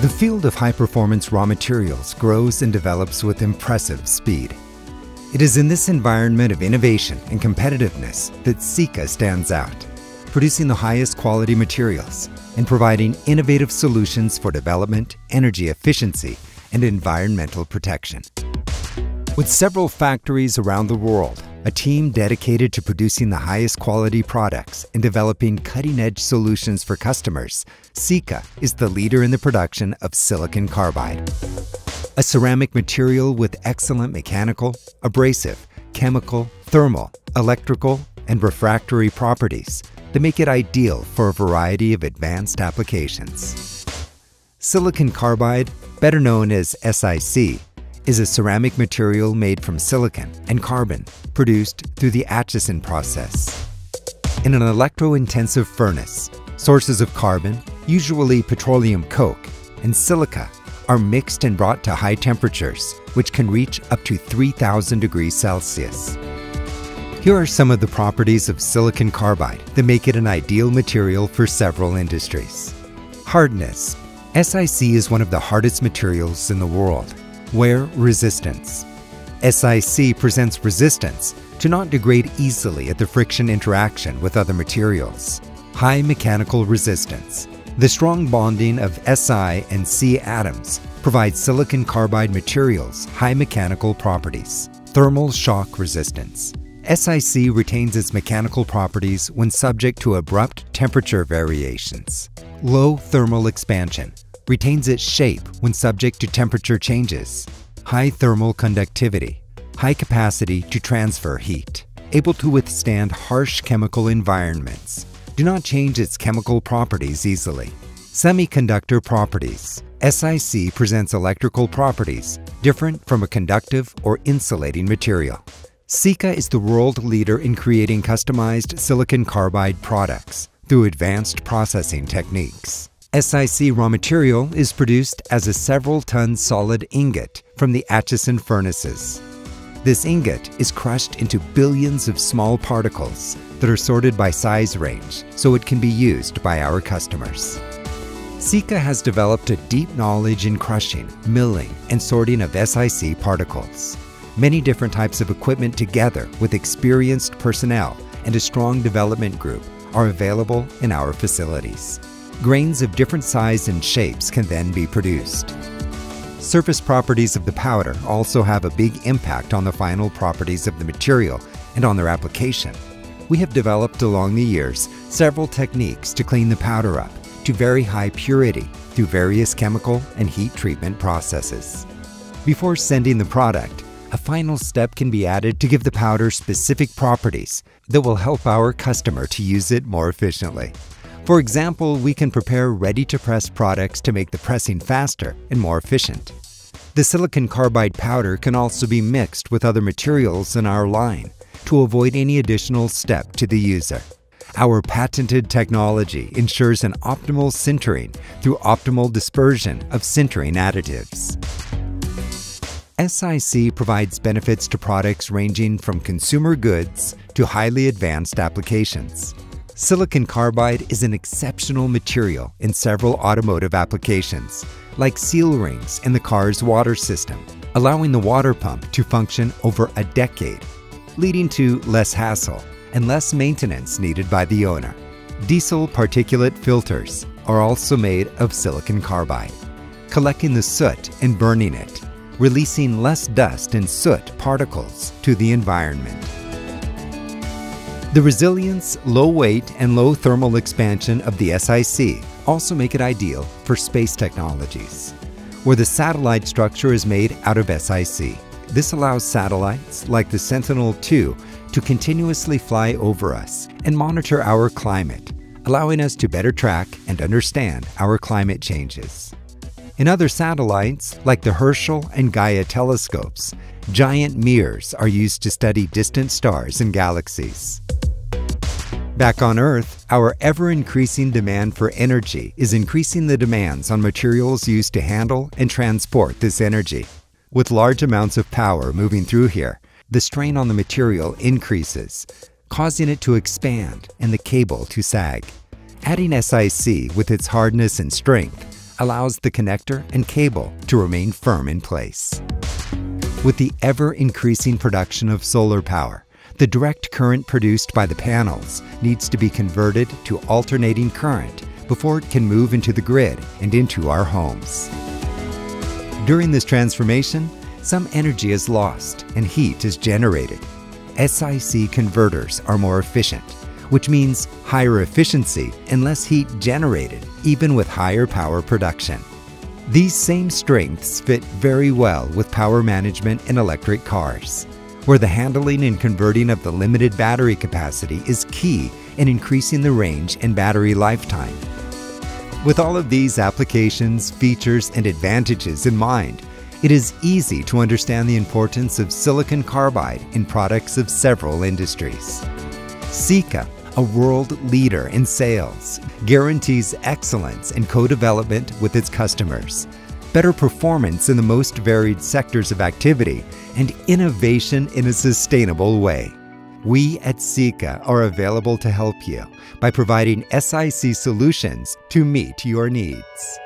The field of high performance raw materials grows and develops with impressive speed. It is in this environment of innovation and competitiveness that Sika stands out, producing the highest quality materials and providing innovative solutions for development, energy efficiency, and environmental protection. With several factories around the world, a team dedicated to producing the highest quality products and developing cutting edge solutions for customers, Sika is the leader in the production of silicon carbide. A ceramic material with excellent mechanical, abrasive, chemical, thermal, electrical, and refractory properties that make it ideal for a variety of advanced applications. Silicon carbide, better known as SiC, is a ceramic material made from silicon and carbon produced through the Acheson process. In an electro-intensive furnace, sources of carbon, usually petroleum coke, and silica are mixed and brought to high temperatures, which can reach up to 3000 degrees Celsius. Here are some of the properties of silicon carbide that make it an ideal material for several industries. Hardness. SiC is one of the hardest materials in the world Wear resistance. SiC presents resistance to not degrade easily at the friction interaction with other materials. High mechanical resistance. The strong bonding of Si and C atoms provides silicon carbide materials high mechanical properties. Thermal shock resistance. SiC retains its mechanical properties when subject to abrupt temperature variations. Low thermal expansion retains its shape when subject to temperature changes, high thermal conductivity, high capacity to transfer heat, able to withstand harsh chemical environments, do not change its chemical properties easily. Semiconductor properties. SiC presents electrical properties different from a conductive or insulating material. Sika is the world leader in creating customized silicon carbide products through advanced processing techniques. SiC raw material is produced as a several ton solid ingot from the Acheson furnaces. This ingot is crushed into billions of small particles that are sorted by size range so it can be used by our customers. Sika has developed a deep knowledge in crushing, milling, and sorting of SiC particles. Many different types of equipment together with experienced personnel and a strong development group are available in our facilities. Grains of different size and shapes can then be produced. Surface properties of the powder also have a big impact on the final properties of the material and on their application. We have developed along the years several techniques to clean the powder up to very high purity through various chemical and heat treatment processes. Before sending the product, a final step can be added to give the powder specific properties that will help our customer to use it more efficiently. For example, we can prepare ready-to-press products to make the pressing faster and more efficient. The silicon carbide powder can also be mixed with other materials in our line to avoid any additional step to the user. Our patented technology ensures an optimal sintering through optimal dispersion of sintering additives. SiC provides benefits to products ranging from consumer goods to highly advanced applications. Silicon carbide is an exceptional material in several automotive applications, like seal rings in the car's water system, allowing the water pump to function over a decade, leading to less hassle and less maintenance needed by the owner. Diesel particulate filters are also made of silicon carbide, collecting the soot and burning it, releasing less dust and soot particles to the environment. The resilience, low weight, and low thermal expansion of the SiC also make it ideal for space technologies, where the satellite structure is made out of SiC. This allows satellites like the Sentinel-2 to continuously fly over us and monitor our climate, allowing us to better track and understand our climate changes. In other satellites, like the Herschel and Gaia telescopes, giant mirrors are used to study distant stars and galaxies. Back on Earth, our ever increasing demand for energy is increasing the demands on materials used to handle and transport this energy. With large amounts of power moving through here, the strain on the material increases, causing it to expand and the cable to sag. Adding SiC with its hardness and strength allows the connector and cable to remain firm in place. With the ever increasing production of solar power, the direct current produced by the panels needs to be converted to alternating current before it can move into the grid and into our homes. During this transformation, some energy is lost and heat is generated. SIC converters are more efficient, which means higher efficiency and less heat generated, even with higher power production. These same strengths fit very well with power management in electric cars, where the handling and converting of the limited battery capacity is key in increasing the range and battery lifetime. With all of these applications, features, and advantages in mind, it is easy to understand the importance of silicon carbide in products of several industries. Sika, a world leader in sales, guarantees excellence in co-development with its customers, better performance in the most varied sectors of activity, and innovation in a sustainable way. We at Sika are available to help you by providing SIC solutions to meet your needs.